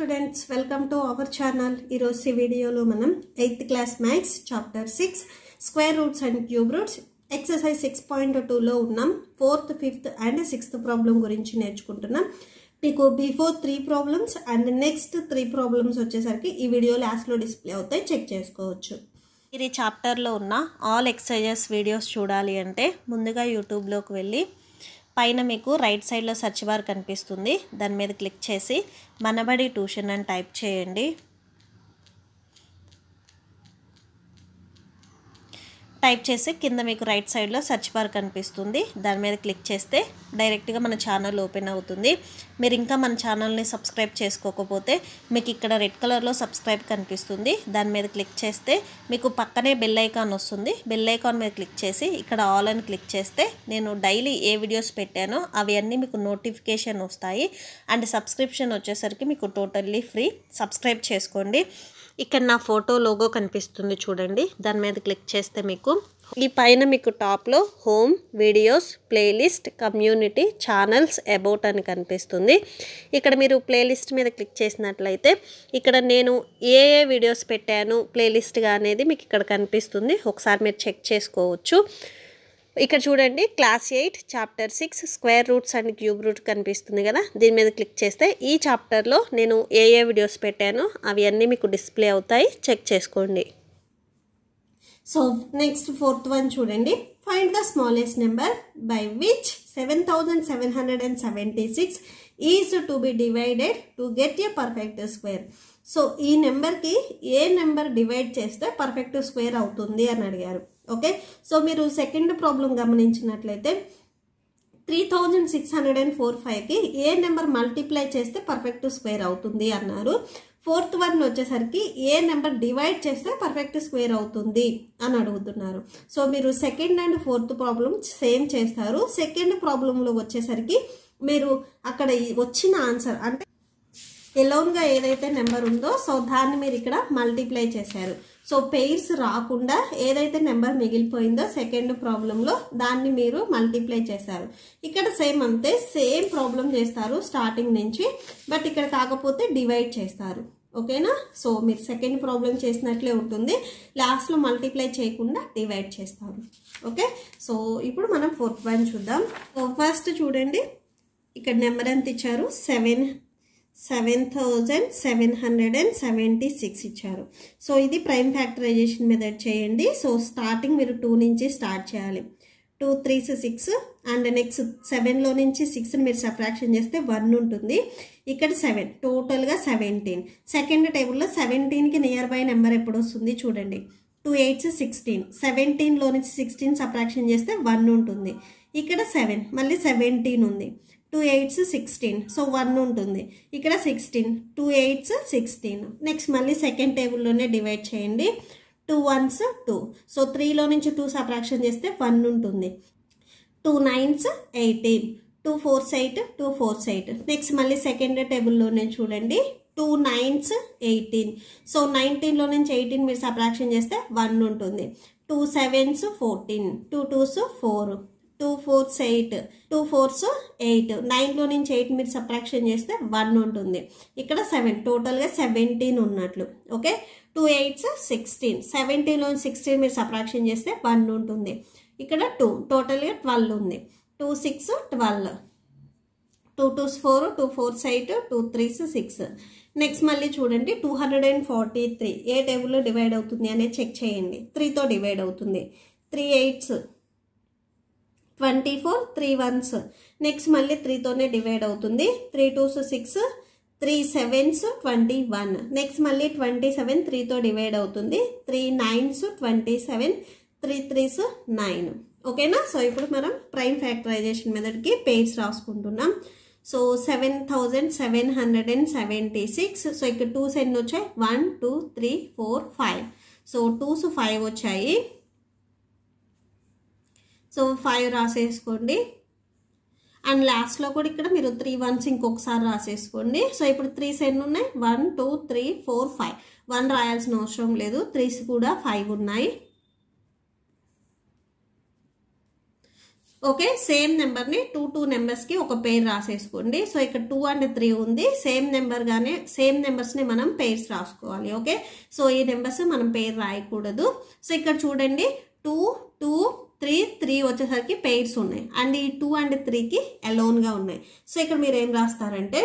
Students welcome to our channel. ఈరోజు ఈ వీడియోలో మనం eighth class maths chapter six square roots and cube roots. Exercise six point టూలో ఉన్నాం. Fourth fifth and sixth problem గురించి నేర్చుకుంటున్నాం. మీకు before three problems and next three problems వచ్చేసరికి ఈ వీడియో లాస్ట్లో డిస్ప్లే అవుతాయి. చెక్ చేసుకోవచ్చు. మీరు ఈ చాప్టర్లో ఉన్న ఆల్ ఎక్సర్సైజెస్ వీడియోస్ చూడాలి అంటే ముందుగా యూట్యూబ్లోకి వెళ్ళి పైన మీకు రైట్ సైడ్లో సెర్చ్ బార్ కనిపిస్తుంది. దాని మీద క్లిక్ చేసి మనబడి ట్యూషన్ అని టైప్ చేయండి. టైప్ చేసి కింద మీకు రైట్ సైడ్లో సెర్చ్ బార్ కనిపిస్తుంది. దాని మీద క్లిక్ చేస్తే డైరెక్ట్గా మన ఛానల్ ఓపెన్ అవుతుంది. మీరు ఇంకా మన ఛానల్ని సబ్స్క్రైబ్ చేసుకోకపోతే మీకు ఇక్కడ రెడ్ కలర్లో సబ్స్క్రైబ్ కనిపిస్తుంది. దాని మీద క్లిక్ చేస్తే మీకు పక్కనే బెల్ ఐకాన్ వస్తుంది. బెల్ ఐకాన్ మీద క్లిక్ చేసి ఇక్కడ ఆల్ అని క్లిక్ చేస్తే నేను డైలీ ఏ వీడియోస్ పెట్టానో అవి అన్నీ మీకు నోటిఫికేషన్ వస్తాయి. అండ్ సబ్స్క్రిప్షన్ వచ్చేసరికి మీకు టోటల్లీ ఫ్రీ. సబ్స్క్రైబ్ చేసుకోండి. ఇక్కడ నా ఫోటో లోగో కనిపిస్తుంది చూడండి. దాని మీద క్లిక్ చేస్తే మీకు ఈ పైన మీకు టాప్లో home videos playlist community channels about అని కనిపిస్తుంది. ఇక్కడ మీరు ప్లేలిస్ట్ మీద క్లిక్ చేసినట్లయితే ఇక్కడ నేను ఏ ఏ వీడియోస్ పెట్టాను ప్లేలిస్ట్గా అనేది మీకు ఇక్కడ కనిపిస్తుంది. ఒకసారి మీరు చెక్ చేసుకోవచ్చు. ఇక్కడ చూడండి class eight chapter six square roots and cube root కనిపిస్తుంది కదా? దీని మీద క్లిక్ చేస్తే ఈ చాప్టర్లో నేను ఏ ఏ వీడియోస్ పెట్టానో అవి అన్నీ మీకు డిస్ప్లే అవుతాయి. చెక్ చేసుకోండి. సో నెక్స్ట్ ఫోర్త్ వన్ చూడండి. Find the smallest number by which seven thousand seven hundred and seventy six is to be divided to get a perfect square so ఈ నెంబర్కి ఏ నెంబర్ డివైడ్ చేస్తే perfect square అవుతుంది అని అడిగారు. Okay? So మీరు second problem గమనించినట్లయితే three thousand six hundred and four ఫైవ్కి ఏ నెంబర్ మల్టిప్లై చేస్తే పర్ఫెక్ట్ స్క్వేర్ అవుతుంది అన్నారు. ఫోర్త్ వన్ వచ్చేసరికి ఏ నెంబర్ డివైడ్ చేస్తే పర్ఫెక్ట్ స్క్వేర్ అవుతుంది అని అడుగుతున్నారు. సో మీరు second and fourth problem same చేస్తారు. సెకండ్ ప్రాబ్లంలో వచ్చేసరికి మీరు అక్కడ వచ్చిన ఆన్సర్ అంటే ఎలోన్గా ఏదైతే నెంబర్ ఉందో సో దాన్ని మీరు ఇక్కడ మల్టిప్లై చేశారు. సో పెయిర్స్ రాకుండా ఏదైతే నెంబర్ మిగిలిపోయిందో సెకండ్ ప్రాబ్లంలో దాన్ని మీరు మల్టిప్లై చేశారు. ఇక్కడ సేమ్ అంతే సేమ్ ప్రాబ్లం చేస్తారు స్టార్టింగ్ నుంచి బట్ ఇక్కడ కాకపోతే డివైడ్ చేస్తారు. ఓకేనా? సో మీరు సెకండ్ ప్రాబ్లం చేసినట్లే ఉంటుంది. లాస్ట్లో మల్టిప్లై చేయకుండా డివైడ్ చేస్తారు. ఓకే? సో ఇప్పుడు మనం ఫోర్త్ వన్ చూద్దాం. ఫస్ట్ చూడండి. ఇక్కడ నెంబర్ ఎంత ఇచ్చారు? Seven seven thousand seven hundred and seventy six ఇచ్చారు. సో ఇది ప్రైమ్ ఫ్యాక్టరైజేషన్ మెథడ్ చేయండి. సో స్టార్టింగ్ మీరు టూ నుంచి స్టార్ట్ చేయాలి. Two threes six and next సెవెన్లో నుంచి సిక్స్ని మీరు సబ్ట్రాక్షన్ చేస్తే వన్ ఉంటుంది. ఇక్కడ సెవెన్ టోటల్గా సెవెంటీన్ సెకండ్ టేబుల్లో సెవెంటీన్కి నియర్ బై నెంబర్ ఎప్పుడు వస్తుంది చూడండి. టూ ఎయిట్స్ సిక్స్టీన్ సెవెంటీన్లో నుంచి సిక్స్టీన్ సబ్ట్రాక్షన్ చేస్తే వన్ ఉంటుంది. ఇక్కడ సెవెన్ మళ్ళీ సెవెంటీన్ ఉంది. Two eights sixteen so one ఉంటుంది. ఇక్కడ sixteen two eights sixteen next మళ్ళీ సెకండ్ టేబుల్లోనే డివైడ్ చేయండి. టూ వన్స్ టూ సో త్రీలో నుంచి టూ సబ్ట్రాక్షన్ చేస్తే వన్ ఉంటుంది. Two nines eighteen two fours eight two fours eight next మళ్ళీ సెకండ్ టేబుల్లోనే చూడండి. టూ నైన్స్ ఎయిటీన్ సో నైన్టీన్లో నుంచి ఎయిటీన్ మీరు సబ్ట్రాక్షన్ చేస్తే వన్ ఉంటుంది. Two sevens fourteen two twos four two fours eight two fours eight. నైన్లో నుంచి ఎయిట్ మీరు సబ్ట్రాక్షన్ చేస్తే వన్ ఉంటుంది. ఇక్కడ సెవెన్ టోటల్గా సెవెంటీన్ ఉన్నట్లు. ఓకే? Two eights sixteen. సెవెంటీన్లో సిక్స్టీన్ మీరు సబ్ట్రాక్షన్ చేస్తే వన్ ఉంటుంది. ఇక్కడ టూ టోటల్గా ట్వెల్వ్ ఉంది. Two six twelve. Two twos four two fours eight two threes six. Next మళ్ళీ చూడండి two hundred and forty three. ఏ టేబుల్లో డివైడ్ అవుతుంది అనేది చెక్ చేయండి. త్రీతో డివైడ్ అవుతుంది. Three eights. Twenty four three ones next మళ్ళీ త్రీతోనే డివైడ్ అవుతుంది. Three twos six three sevens twenty one next మళ్ళీ ట్వంటీ సెవెన్ త్రీతో డివైడ్ అవుతుంది. Three nines twenty seven three threes nine ఓకేనా సో ఇప్పుడు మనం ప్రైమ్ ఫ్యాక్టరైజేషన్ మెథడ్కి pairs రాసుకుంటున్నాం. So seven thousand seven hundred and seventy six so ఇక్కడ twos ఎన్ని వచ్చాయి? One two three four five so twos five వచ్చాయి. సో ఫైవ్ రాసేసుకోండి. And లాస్ట్లో కూడా ఇక్కడ మీరు త్రీ వన్స్ ఇంకొకసారి రాసేసుకోండి. సో ఇప్పుడు త్రీస్ ఎన్ని ఉన్నాయి. One two three four five one రాయాల్సిన అవసరం లేదు. త్రీస్ కూడా ఫైవ్ ఉన్నాయి. ఓకే సేమ్ నెంబర్ని టూ టూ నెంబర్స్కి ఒక పేర్ రాసేసుకోండి. సో ఇక్కడ టూ అండ్ త్రీ ఉంది. సేమ్ నెంబర్గానే సేమ్ నెంబర్స్ని మనం పేర్స్ రాసుకోవాలి. ఓకే సో ఈ నెంబర్స్ మనం పేరు రాయకూడదు. సో ఇక్కడ చూడండి. టూ టూ త్రీ త్రీ వచ్చేసరికి పెయిర్స్ ఉన్నాయి. అండ్ ఈ టూ అండ్ త్రీకి అలోన్గా ఉన్నాయి. సో ఇక్కడ మీరు ఏం రాస్తారంటే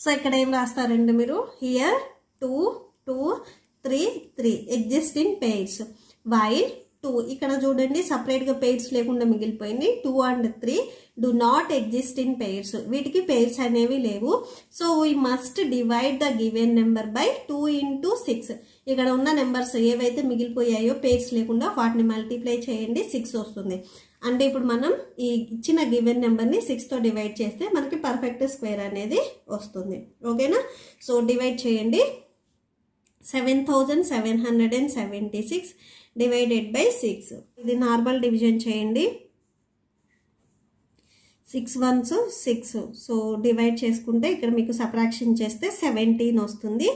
సో ఇక్కడ ఏం రాస్తారండి మీరు? Here two two three three existing pairs while two ఇక్కడ చూడండి సపరేట్గా పెయిర్స్ లేకుండా మిగిలిపోయింది. Two and three do not exist in pairs వీటికి పెయిర్స్ అనేవి లేవు. So we must divide the given number by two into six ఇక్కడ ఉన్న నెంబర్స్ ఏవైతే మిగిలిపోయాయో పేర్స్ లేకుండా వాటిని మల్టిప్లై చేయండి సిక్స్ వస్తుంది. అంటే ఇప్పుడు మనం ఈ ఇచ్చిన గివెన్ నెంబర్ని సిక్స్తో డివైడ్ చేస్తే మనకి పర్ఫెక్ట్ స్క్వేర్ అనేది వస్తుంది. ఓకేనా సో డివైడ్ చేయండి. Seven thousand seven hundred and seventy six divided by six ఇది నార్మల్ డివిజన్ చేయండి. Six ones six. So divide చేసుకుంటే ఇక్కడ మీకు సప్రాక్షన్ చేస్తే సెవెంటీన్ వస్తుంది.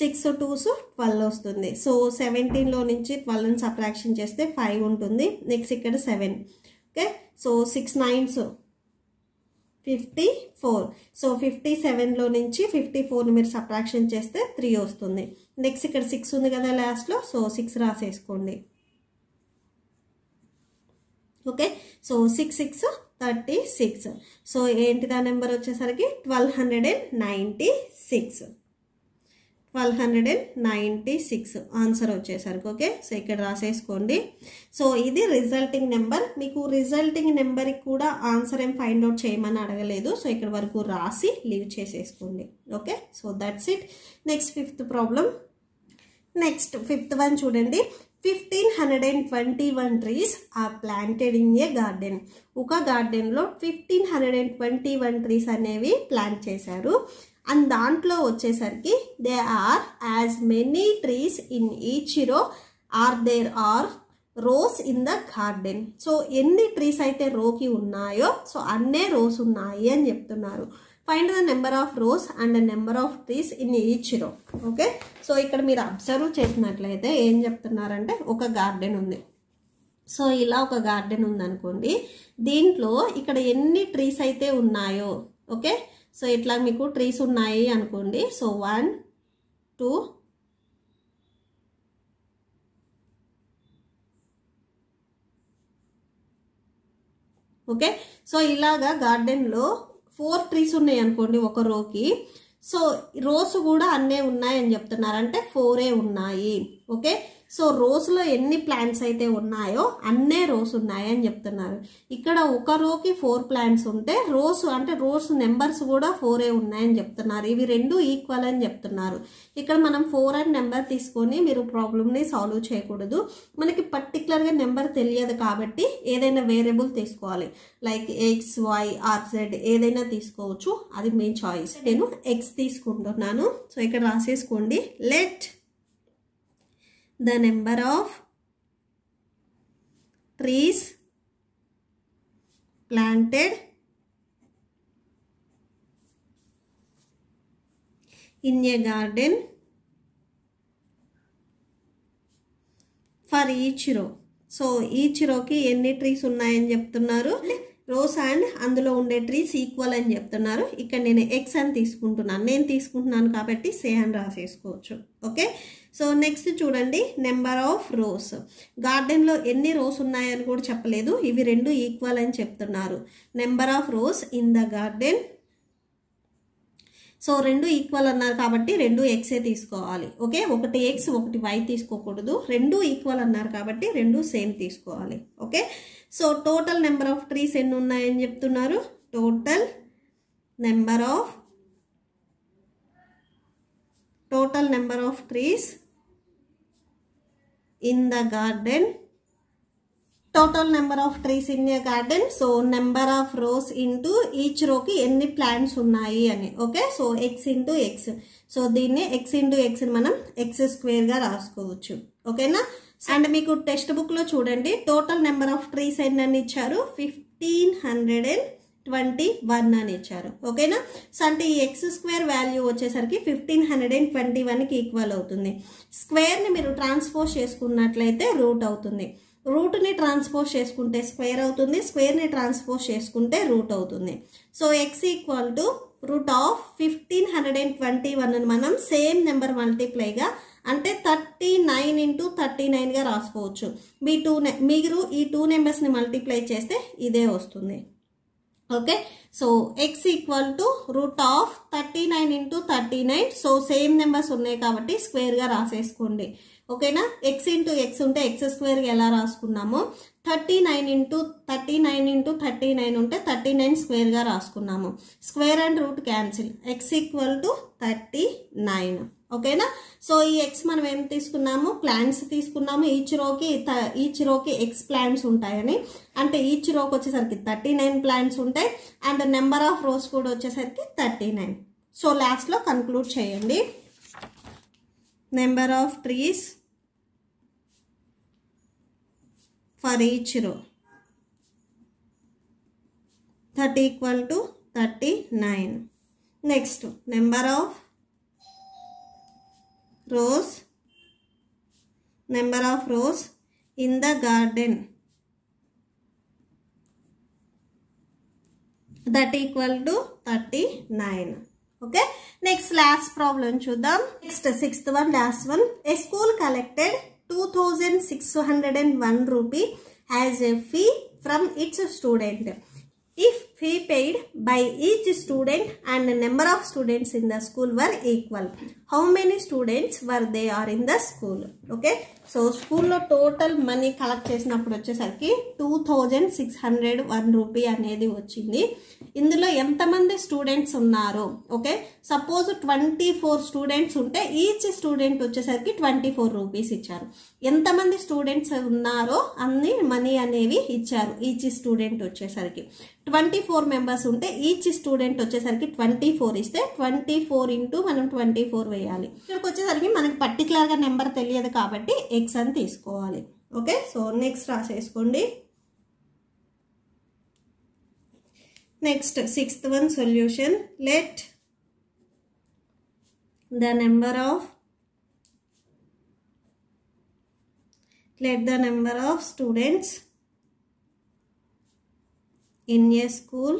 సిక్స్ టూస్ ట్వెల్వ్ వస్తుంది. సో సెవెంటీన్లో నుంచి ట్వెల్వ్ని సప్రాక్షన్ చేస్తే ఫైవ్ ఉంటుంది. నెక్స్ట్ ఇక్కడ seven. Okay? So six nines. Fifty four. So fifty సెవెన్లో నుంచి ఫిఫ్టీ ఫోర్ని మీరు సప్రాక్షన్ చేస్తే త్రీ వస్తుంది. నెక్స్ట్ ఇక్కడ సిక్స్ ఉంది కదా లాస్ట్లో so six రాసేసుకోండి. Okay? So six six thirty six. So ఏంటి దా నెంబర్ వచ్చేసరికి twelve hundred and ninety six. Twelve hundred and ninety six answer వచ్చేసరికి ఓకే? సో ఇక్కడ రాసేసుకోండి. సో ఇది రిజల్టింగ్ నెంబర్ మీకు రిజల్టింగ్ నెంబర్కి కూడా ఆన్సర్ ఏం ఫైండ్ అవుట్ చేయమని అడగలేదు. సో ఇక్కడ వరకు రాసి లీవ్ చేసేసుకోండి okay? So that's it next fifth problem next fifth one చూడండి. Fifteen hundred and twenty one trees are planted in a garden ఒక గార్డెన్లో fifteen hundred and twenty one trees అనేవి ప్లాంట్ చేశారు. అండ్ దాంట్లో వచ్చేసరికి they are as many trees in each row are there are rows in the garden so ఎన్ని trees అయితే రోకి ఉన్నాయో సో అన్నే రోస్ ఉన్నాయి అని చెప్తున్నారు. Find the number of rows and number of trees in each row okay so ఇక్కడ మీరు అబ్జర్వ్ చేసినట్లయితే ఏం చెప్తున్నారంటే ఒక గార్డెన్ ఉంది. సో ఇలా ఒక గార్డెన్ ఉందనుకోండి. దీంట్లో ఇక్కడ ఎన్ని ట్రీస్ అయితే ఉన్నాయో ఓకే సో ఇట్లా మీకు ట్రీస్ ఉన్నాయి అనుకోండి. So one two okay so ఇలాగా గార్డెన్లో ఫోర్ ట్రీస్ ఉన్నాయి అనుకోండి ఒక రోకి. సో రోస్ కూడా అన్నే ఉన్నాయని చెప్తున్నారు. అంటే ఫోరే ఉన్నాయి. ఓకే? సో రోస్లో ఎన్ని ప్లాంట్స్ అయితే ఉన్నాయో అన్నే రోస్ ఉన్నాయని చెప్తున్నారు. ఇక్కడ ఒక రోకి ఫోర్ ప్లాంట్స్ ఉంటే రోస్ అంటే రోస్ నెంబర్స్ కూడా ఫోరే ఉన్నాయని చెప్తున్నారు. ఇవి రెండు ఈక్వల్ అని చెప్తున్నారు. ఇక్కడ మనం ఫోర్ అండ్ నెంబర్ తీసుకొని మీరు ప్రాబ్లమ్ని సాల్వ్ చేయకూడదు. మనకి పర్టికులర్గా నెంబర్ తెలియదు కాబట్టి ఏదైనా వేరియబుల్ తీసుకోవాలి. లైక్ ఎక్స్ వై ఆర్జెడ్ ఏదైనా తీసుకోవచ్చు. అది మీ చాయిస్. నేను ఎక్స్ తీసుకుంటున్నాను. సో ఇక్కడ రాసేసుకోండి. Let the number of trees planted in a garden for each row so each రోకి ఎన్ని ట్రీస్ ఉన్నాయని చెప్తున్నారు? రోస్ అండ్ అందులో ఉండే ట్రీస్ ఈక్వల్ అని చెప్తున్నారు. ఇక్కడ నేను ఎక్స్ అని తీసుకుంటున్నాను. నేను తీసుకుంటున్నాను కాబట్టి సే అని రాసేసుకోవచ్చు. ఓకే సో నెక్స్ట్ చూడండి నెంబర్ ఆఫ్ రోస్. గార్డెన్లో ఎన్ని రోస్ ఉన్నాయని కూడా చెప్పలేదు. ఇవి రెండు ఈక్వల్ అని చెప్తున్నారు. Number of rows in the garden. So రెండు ఈక్వల్ అన్నారు కాబట్టి రెండు ఎక్సే తీసుకోవాలి. ఓకే? ఒకటి ఎక్స్ ఒకటి వై తీసుకోకూడదు. రెండు ఈక్వల్ అన్నారు కాబట్టి రెండు సేమ్ తీసుకోవాలి. Okay? So total number of trees ఎన్ని ఉన్నాయని చెప్తున్నారు? Total number of total number of trees in the garden total number of trees in a garden so number of rows into each రోకి ఎన్ని plants ఉన్నాయి అని okay so X into X so దీన్ని X into ఎక్స్ని మనం X స్క్వేర్గా రాసుకోవచ్చు ఓకేనా and మీకు టెక్స్ట్ బుక్లో చూడండి టోటల్ నెంబర్ ఆఫ్ ట్రీస్ ఎన్ని ఇచ్చారు fifteen hundred and twenty one అని ఇచ్చారు. ఓకేనా? సో అంటే ఈ ఎక్స్ స్క్వేర్ వాల్యూ వచ్చేసరికి ఫిఫ్టీన్ హండ్రెడ్ అండ్ ట్వంటీ వన్కి ఈక్వల్ అవుతుంది. స్క్వేర్ని మీరు ట్రాన్స్పోజ్ చేసుకున్నట్లయితే రూట్ అవుతుంది. రూట్ని ట్రాన్స్పోజ్ చేసుకుంటే స్క్వేర్ అవుతుంది. స్క్వేర్ని ట్రాన్స్పోజ్ చేసుకుంటే రూట్ అవుతుంది. So X equal to root of fifteen hundred and twenty one మనం సేమ్ నెంబర్ మల్టిప్లైగా అంటే థర్టీ నైన్ ఇంటూ థర్టీ నైన్గా రాసుకోవచ్చు. మీ టూ మీరు ఈ టూ నెంబర్స్ని మల్టిప్లై చేస్తే ఇదే వస్తుంది. Okay? So x equal to root of thirty nine into thirty nine so same numbers ఉన్నాయి కాబట్టి స్క్వేర్గా రాసేసుకోండి. ఓకేనా? ఎక్స్ ఇంటూ ఎక్స్ ఉంటే ఎక్స్ స్క్వేర్గా ఎలా రాసుకున్నామో? Thirty nine into thirty nine into thirty nine ఉంటే థర్టీ నైన్ స్క్వేర్గా రాసుకున్నాము. Square and root cancel x equal to thirty nine ఓకేనా? సో ఈ ఎక్స్ మనం ఏం తీసుకున్నాము? ప్లాంట్స్ తీసుకున్నాము. ఈచ్ రోకి ఈచ్ రోకి ఎక్స్ ప్లాంట్స్ ఉంటాయని. అంటే ఈచ్ రోకి వచ్చేసరికి థర్టీ నైన్ ప్లాంట్స్ ఉంటాయి. అండ్ నెంబర్ ఆఫ్ రోస్ కూడా వచ్చేసరికి థర్టీ నైన్ సో లాస్ట్లో కన్క్లూడ్ చేయండి. Number of trees for each row thirty equal to thirty nine next number of rows number of rows in the garden. That equal to 39 okay? Next last problem chudam. Next sixth one last one. A school collected 2601 rupee as a fee from its student. If fee paid by each student and the number of students in the school were equal. How many students were they are in the school? Okay. So స్కూల్లో total money collect చేసినప్పుడు వచ్చేసరికి two thousand six hundred one rupee అనేది వచ్చింది. ఇందులో ఎంతమంది students ఉన్నారు? Okay suppose twenty four students ఉంటే each student వచ్చేసరికి ట్వంటీ ఫోర్ రూపీస్ ఇచ్చారు. ఎంతమంది స్టూడెంట్స్ ఉన్నారో అన్ని మనీ అనేవి ఇచ్చారు ఈచ్ స్టూడెంట్ వచ్చేసరికి. ట్వంటీ ఫోర్ మెంబర్స్ ఉంటే ఈచ్ స్టూడెంట్ వచ్చేసరికి ట్వంటీ ఫోర్ ఇస్తే ట్వంటీ ఫోర్ ఇంటూ మనం ట్వంటీ ఫోర్ వేయాలి. ఇక్కడికి వచ్చేసరికి మనకి పర్టికులర్గా నెంబర్ తెలియదు కాబట్టి ఎక్స్ అని తీసుకోవాలి. Okay? So next రాసేసుకోండి. Next sixth one solution let the number of let the number of students in a school.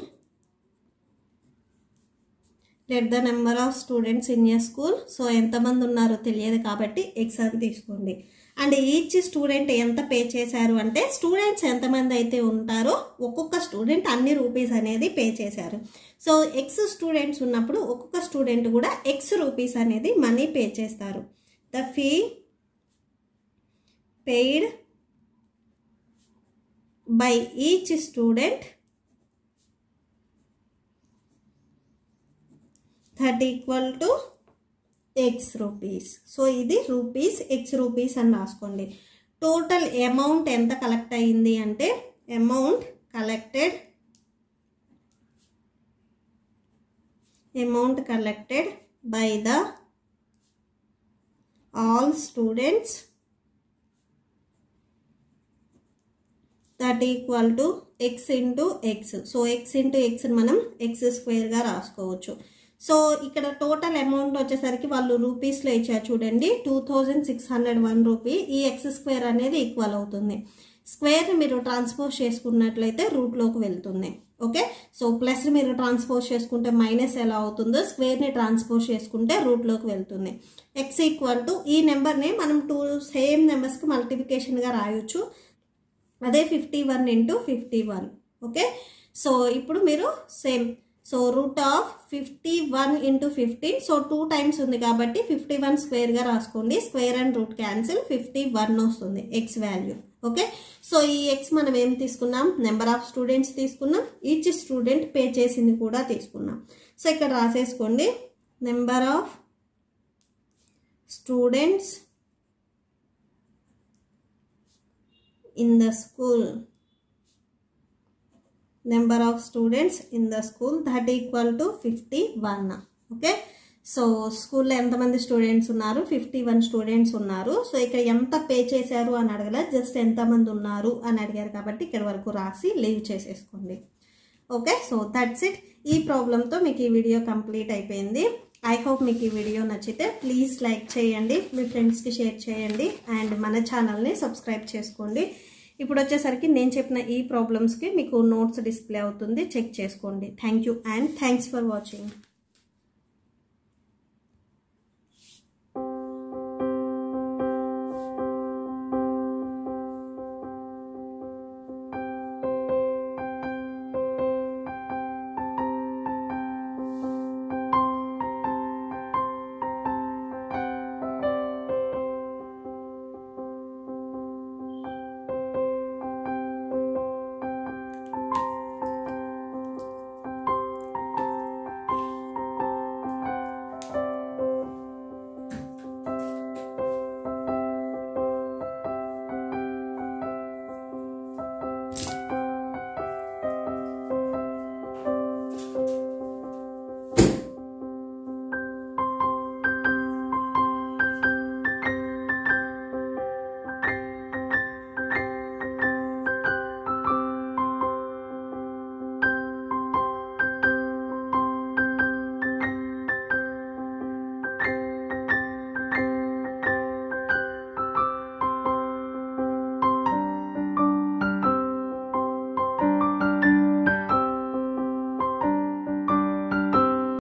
Let the number of students in a school so ఎంతమంది ఉన్నారో తెలియదు కాబట్టి ఎగ్జామ్ తీసుకోండి. And each student ఎంత pay చేశారు అంటే students ఎంతమంది అయితే ఉంటారో ఒక్కొక్క స్టూడెంట్ అన్ని రూపీస్ అనేది పే చేశారు. సో ఎక్స్ స్టూడెంట్స్ ఉన్నప్పుడు ఒక్కొక్క స్టూడెంట్ కూడా ఎక్స్ రూపీస్ అనేది మనీ పే చేస్తారు. The fee paid by each student third equal to x rupees so ఇది రూపీస్ ఎక్స్ రూపీస్ అని రాసుకోండి. టోటల్ అమౌంట్ ఎంత కలెక్ట్ అయ్యింది అంటే amount collected amount collected by the all students that equal to x into x so x into x మనం X స్క్వేర్గా రాసుకోవచ్చు. So ఇక్కడ టోటల్ అమౌంట్ వచ్చేసరికి వాళ్ళు రూపీస్లో ఇచ్చారు చూడండి two thousand six hundred one rupee ఈ ఎక్స్ స్క్వేర్ అనేది ఈక్వల్ అవుతుంది. స్క్వేర్ మీరు ట్రాన్స్పోజ్ చేసుకున్నట్లయితే రూట్లోకి వెళ్తుంది. ఓకే సో ప్లస్ మీరు ట్రాన్స్పోజ్ చేసుకుంటే మైనస్ ఎలా అవుతుందో స్క్వేర్ని ట్రాన్స్పోజ్ చేసుకుంటే రూట్లోకి వెళ్తుంది. ఎక్స్ ఈక్వల్ టు ఈ నెంబర్ని మనం టూ సేమ్ నెంబర్స్కి మల్టిప్లికేషన్గా రాయొచ్చు. అదే fifty one into fifty one okay so ఇప్పుడు మీరు same so root of fifty one into fifteen so two times ఉంది కాబట్టి ఫిఫ్టీ వన్ స్క్వేర్గా రాసుకోండి. Square and root cancel fifty one వస్తుంది ఎక్స్ వాల్యూ ఓకే సో ఈ ఎక్స్ మనం ఏం తీసుకున్నాం? నెంబర్ ఆఫ్ స్టూడెంట్స్ తీసుకున్నాం. ఈచ్ స్టూడెంట్ పే చేసింది కూడా తీసుకున్నాం. సో ఇక్కడ రాసేసుకోండి. Number of students in the school number of students in the school that equal to fifty one okay so స్కూల్లో ఎంతమంది స్టూడెంట్స్ ఉన్నారు? ఫిఫ్టీ వన్ స్టూడెంట్స్ ఉన్నారు. సో ఇక్కడ ఎంత పే చేశారు అని అడగలేదు జస్ట్ ఎంతమంది ఉన్నారు అని అడిగారు కాబట్టి ఇక్కడ వరకు రాసి లీవ్ చేసేసుకోండి. ఓకే సో దట్స్ ఇట్ ఈ ప్రాబ్లంతో మీకు ఈ వీడియో కంప్లీట్ అయిపోయింది. ఐ హోప్ మీకు ఈ వీడియో నచ్చితే ప్లీజ్ లైక్ చేయండి. మీ ఫ్రెండ్స్కి షేర్ చేయండి. అండ్ మన ఛానల్ని సబ్స్క్రైబ్ చేసుకోండి. ఇప్పుడు వచ్చేసరికి నేను చెప్పిన ఈ ప్రాబ్లమ్స్కి మీకు నోట్స్ డిస్ప్లే అవుతుంది. చెక్ చేసుకోండి. Thank you and thanks for watching